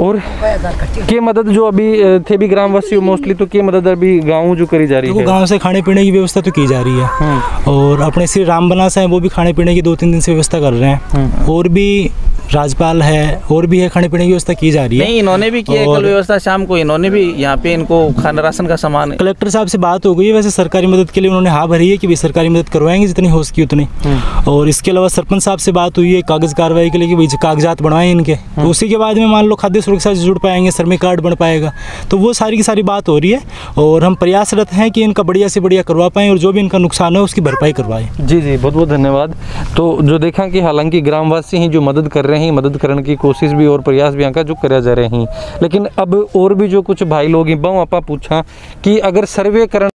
और के मदद जो अभी थे भी ग्रामवासी मोस्टली तो के मदद अभी गाँव जो करी जा रही है? गाँव से खाने पीने की व्यवस्था तो की जा रही है। हम्म, और अपने श्री राम बनास हैं वो भी खाने पीने की दो तीन दिन से व्यवस्था कर रहे हैं। और भी राजपाल है और भी है खाने पीने की व्यवस्था की जा रही है। नहीं इन्होंने भी किया है और- कल व्यवस्था शाम को इन्होंने भी यहाँ पे इनको खाना राशन का सामान कलेक्टर साहब से बात हो गई है वैसे सरकारी मदद के लिए उन्होंने हाँ भरी है कि भाई सरकारी मदद करवाएँगे जितनी हो सकी उतनी। और इसके अलावा सरपंच साहब से बात हुई है कागज़ कार्रवाई के लिए कि भाई कागजात बनवाएँ इनके। तो उसी के बाद में मान लो खाद्य सुरक्षा से जुड़ पाएँगे श्रमिक कार्ड बन पाएगा। तो वो सारी की सारी बात हो रही है और हम प्रयासरत हैं कि इनका बढ़िया से बढ़िया करवा पाएँ और जो भी इनका नुकसान है उसकी भरपाई करवाएँ। जी जी बहुत बहुत धन्यवाद। तो जो देखा कि हालाँकि ग्रामवासी ही जो मदद कर रहे हैं मदद करने की कोशिश भी और प्रयास भी आका जो करा जा रहे हैं। लेकिन अब और भी जो कुछ भाई लोग हैं, बहु आप पूछा कि अगर सर्वे करण